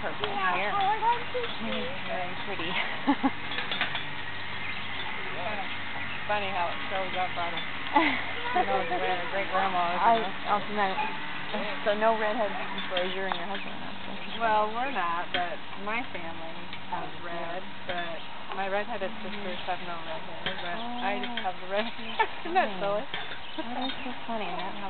purple hair. He's very pretty. Funny how it shows up on him. Who knows where great grandma is. I know? also meant so no redheads besides you and your husband. Well, we're not, but my family has red, but my redheaded sisters have no red hair, but I just have the red hair. Isn't that oh. silly? That is so funny. That